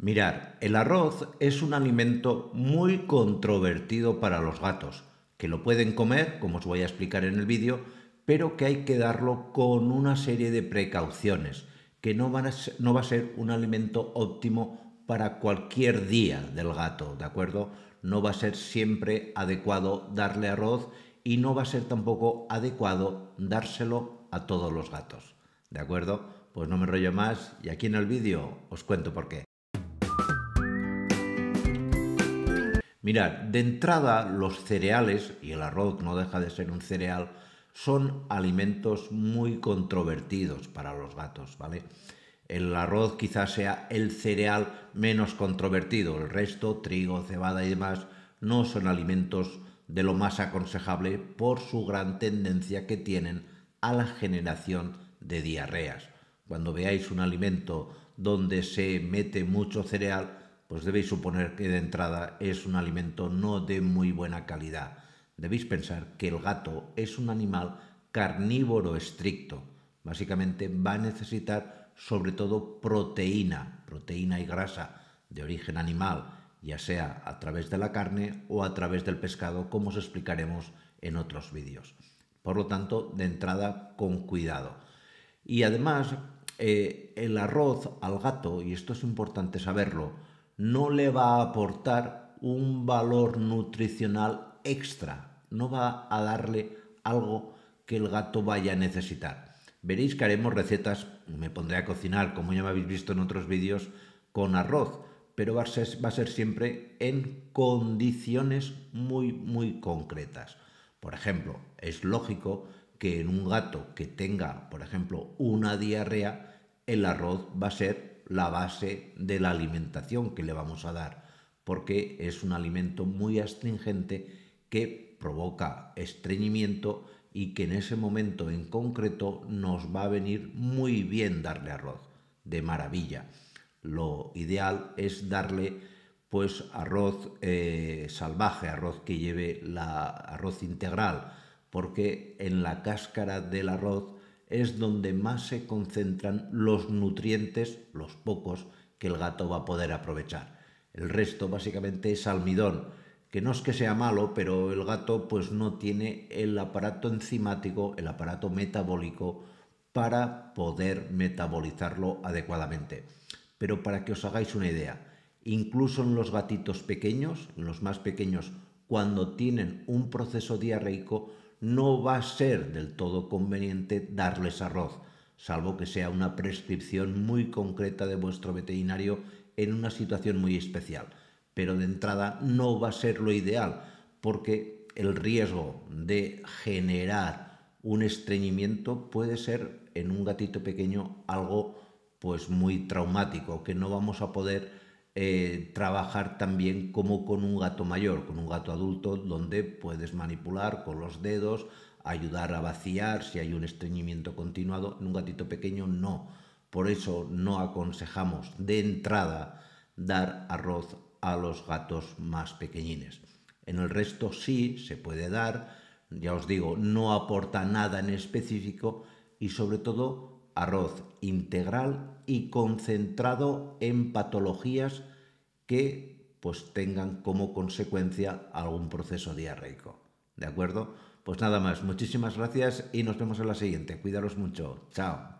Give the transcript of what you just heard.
Mirar, el arroz es un alimento muy controvertido para los gatos, que lo pueden comer, como os voy a explicar en el vídeo, pero que hay que darlo con una serie de precauciones, que no, no va a ser un alimento óptimo para cualquier día del gato, ¿de acuerdo? No va a ser siempre adecuado darle arroz y no va a ser tampoco adecuado dárselo a todos los gatos, ¿de acuerdo? Pues no me rollo más y aquí en el vídeo os cuento por qué. Mirad, de entrada los cereales, y el arroz no deja de ser un cereal, son alimentos muy controvertidos para los gatos, ¿vale? El arroz quizás sea el cereal menos controvertido, el resto, trigo, cebada y demás, no son alimentos de lo más aconsejable por su gran tendencia que tienen a la generación de diarreas. Cuando veáis un alimento donde se mete mucho cereal, pues debéis suponer que de entrada es un alimento no de muy buena calidad. Debéis pensar que el gato es un animal carnívoro estricto. Básicamente va a necesitar sobre todo proteína, proteína y grasa de origen animal, ya sea a través de la carne o a través del pescado, como os explicaremos en otros vídeos. Por lo tanto, de entrada, con cuidado. Y además, eh, el arroz al gato, y esto es importante saberlo, no le va a aportar un valor nutricional extra, no va a darle algo que el gato vaya a necesitar. Veréis que haremos recetas, me pondré a cocinar, como ya me habéis visto en otros vídeos, con arroz, pero va a, ser, va a ser siempre en condiciones muy, muy concretas. Por ejemplo, es lógico que en un gato que tenga, por ejemplo, una diarrea, el arroz va a ser la base de la alimentación que le vamos a dar, porque es un alimento muy astringente que provoca estreñimiento y que en ese momento en concreto nos va a venir muy bien darle arroz, de maravilla. Lo ideal es darle pues arroz eh, salvaje, arroz que lleve la arroz integral, porque en la cáscara del arroz es donde más se concentran los nutrientes, los pocos, que el gato va a poder aprovechar. El resto básicamente es almidón, que no es que sea malo, pero el gato pues no tiene el aparato enzimático, el aparato metabólico para poder metabolizarlo adecuadamente. Pero para que os hagáis una idea, incluso en los gatitos pequeños, en los más pequeños, cuando tienen un proceso diarreico, no va a ser del todo conveniente darles arroz, salvo que sea una prescripción muy concreta de vuestro veterinario en una situación muy especial. Pero de entrada no va a ser lo ideal, porque el riesgo de generar un estreñimiento puede ser en un gatito pequeño algo pues muy traumático, que no vamos a poder eh, trabajar también como con un gato mayor, con un gato adulto, donde puedes manipular con los dedos, ayudar a vaciar si hay un estreñimiento continuado. En un gatito pequeño no. Por eso no aconsejamos de entrada dar arroz a los gatos más pequeñines. En el resto sí se puede dar, ya os digo, no aporta nada en específico y sobre todo arroz integral y concentrado en patologías que pues tengan como consecuencia algún proceso diarreico. ¿De acuerdo? Pues nada más, muchísimas gracias y nos vemos en la siguiente. Cuidaros mucho. Chao.